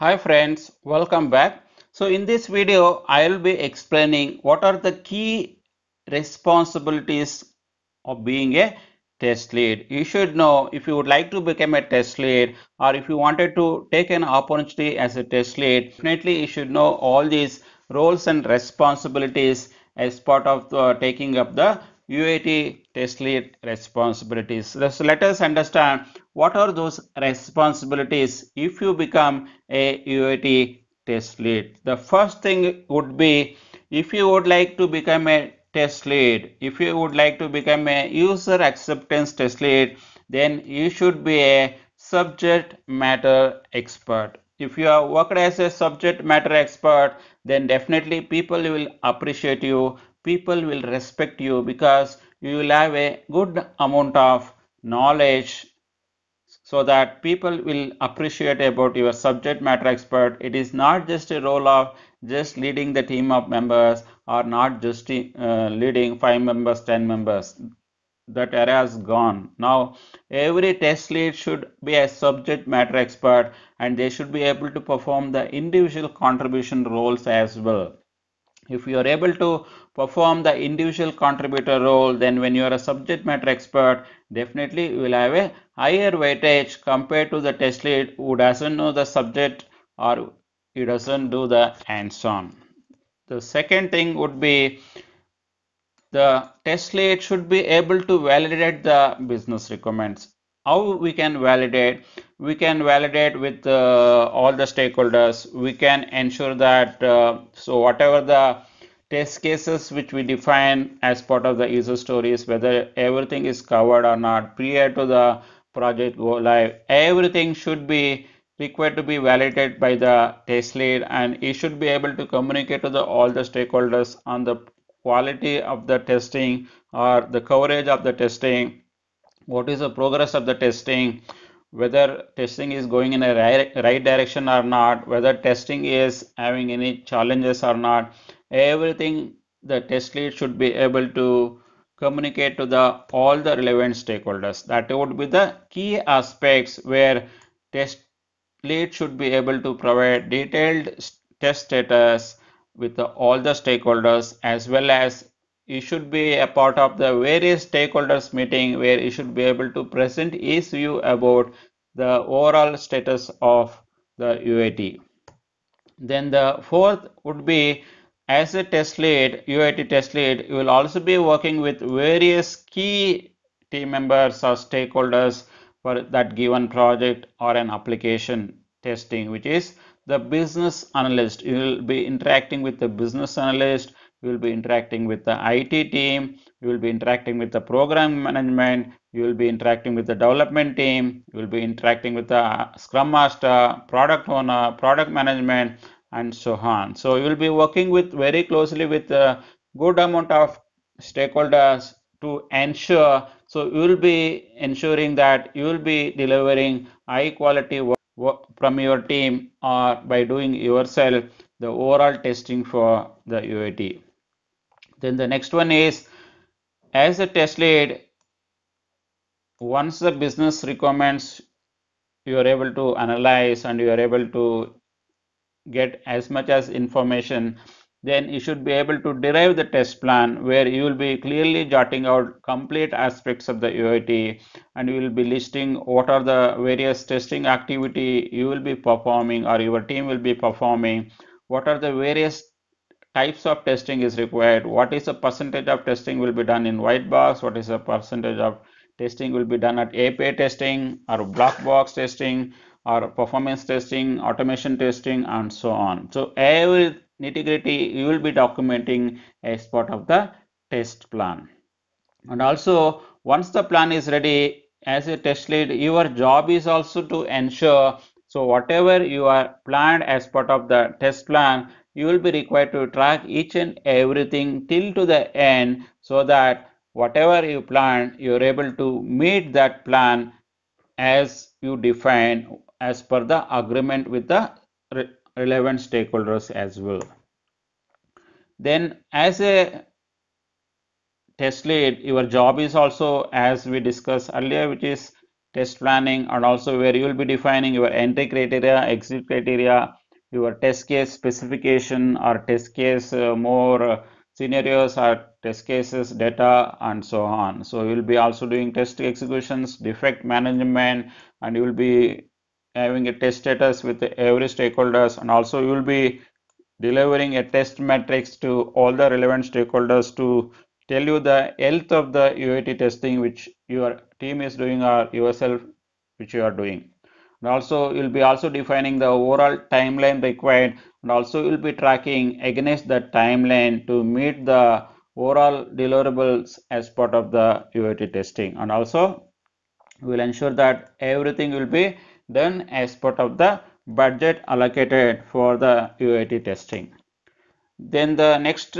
Hi friends, welcome back. So in this video, I will be explaining what are the key responsibilities of being a test lead. You should know if you would like to become a test lead or if you wanted to take an opportunity as a test lead, definitely you should know all these roles and responsibilities as part of the, taking up the UAT test lead responsibilities. So let us understand what are those responsibilities if you become a UAT test lead. The first thing would be if you would like to become a test lead, if you would like to become a user acceptance test lead, then you should be a subject matter expert. If you are worked as a subject matter expert, then definitely people will appreciate you people will respect you because you will have a good amount of knowledge so that people will appreciate about your subject matter expert. It is not just a role of just leading the team of members or not just uh, leading 5 members 10 members. That era has gone. Now every test lead should be a subject matter expert and they should be able to perform the individual contribution roles as well if you are able to perform the individual contributor role, then when you are a subject matter expert, definitely you will have a higher weightage compared to the test lead who doesn't know the subject or he doesn't do the hands-on. The second thing would be the test lead should be able to validate the business requirements. How we can validate? We can validate with uh, all the stakeholders. We can ensure that uh, so whatever the test cases which we define as part of the user stories, whether everything is covered or not prior to the project go live, everything should be required to be validated by the test lead and he should be able to communicate to the, all the stakeholders on the quality of the testing or the coverage of the testing, what is the progress of the testing, whether testing is going in a right, right direction or not, whether testing is having any challenges or not. Everything the test lead should be able to communicate to the all the relevant stakeholders. That would be the key aspects where test lead should be able to provide detailed test status with the, all the stakeholders as well as you should be a part of the various stakeholders meeting where you should be able to present his view about the overall status of the UAT. Then the fourth would be as a test lead, UAT test lead, you will also be working with various key team members or stakeholders for that given project or an application testing, which is the business analyst. You will be interacting with the business analyst, you will be interacting with the IT team, you will be interacting with the program management, you will be interacting with the development team, you will be interacting with the uh, scrum master, product owner, product management, and so on. So you will be working with very closely with a good amount of stakeholders to ensure so you will be ensuring that you will be delivering high quality work, work from your team or by doing yourself the overall testing for the UAT. Then the next one is as a test lead once the business requirements you are able to analyze and you are able to get as much as information then you should be able to derive the test plan where you will be clearly jotting out complete aspects of the UAT and you will be listing what are the various testing activity you will be performing or your team will be performing what are the various types of testing is required what is the percentage of testing will be done in white box what is the percentage of testing will be done at API testing or black box testing or performance testing, automation testing, and so on. So every nitty gritty you will be documenting as part of the test plan. And also once the plan is ready as a test lead, your job is also to ensure so whatever you are planned as part of the test plan, you will be required to track each and everything till to the end so that whatever you plan, you're able to meet that plan as you define as per the agreement with the re relevant stakeholders as well. Then as a test lead, your job is also as we discussed earlier, which is test planning and also where you will be defining your entry criteria, exit criteria, your test case specification or test case uh, more uh, scenarios or test cases data and so on. So you will be also doing test executions, defect management and you will be having a test status with every stakeholders and also you will be delivering a test matrix to all the relevant stakeholders to tell you the health of the UAT testing which your team is doing or yourself which you are doing. And also you'll be also defining the overall timeline required and also you'll be tracking against the timeline to meet the overall deliverables as part of the UAT testing and also we'll ensure that everything will be done as part of the budget allocated for the UAT testing. Then the next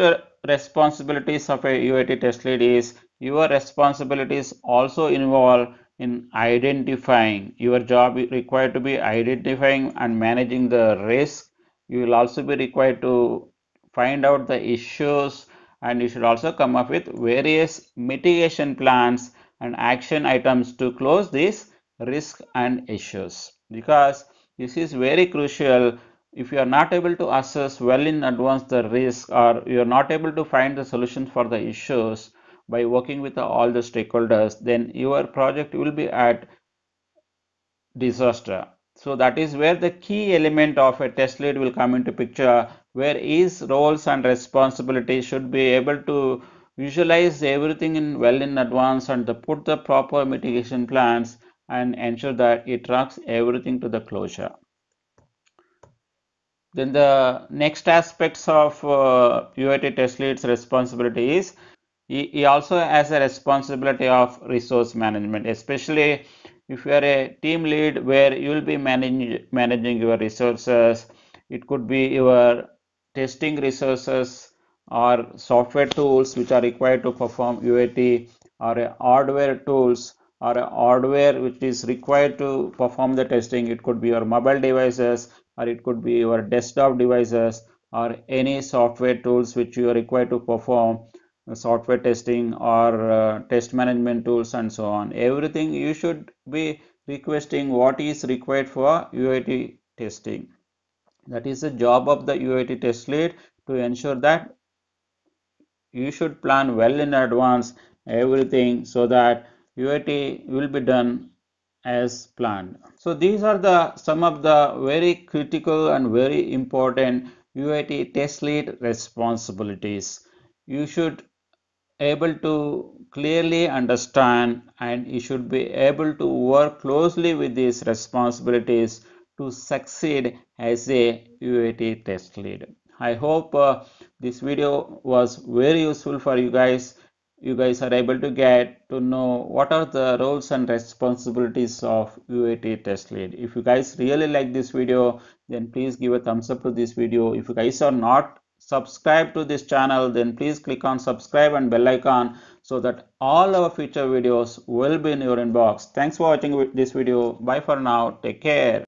responsibilities of a UAT test lead is your responsibilities also involve in identifying. Your job required to be identifying and managing the risk. You will also be required to find out the issues and you should also come up with various mitigation plans and action items to close these risk and issues. Because this is very crucial. If you are not able to assess well in advance the risk or you are not able to find the solutions for the issues by working with all the stakeholders then your project will be at disaster so that is where the key element of a test lead will come into picture where his roles and responsibilities should be able to visualize everything in well in advance and put the proper mitigation plans and ensure that it tracks everything to the closure. Then the next aspects of uh, UAT test lead's responsibility is he, also has a responsibility of resource management, especially if you are a team lead where you will be managing managing your resources. It could be your testing resources or software tools which are required to perform UAT or hardware tools or hardware which is required to perform the testing. It could be your mobile devices or it could be your desktop devices or any software tools which you are required to perform software testing or uh, test management tools and so on. Everything you should be requesting what is required for UAT testing. That is the job of the UAT test lead to ensure that you should plan well in advance everything so that UAT will be done as planned. So these are the some of the very critical and very important UAT test lead responsibilities. You should able to clearly understand and you should be able to work closely with these responsibilities to succeed as a UAT test lead. I hope uh, this video was very useful for you guys you guys are able to get to know what are the roles and responsibilities of UAT test lead. If you guys really like this video, then please give a thumbs up to this video. If you guys are not subscribed to this channel, then please click on subscribe and bell icon so that all our future videos will be in your inbox. Thanks for watching this video. Bye for now. Take care.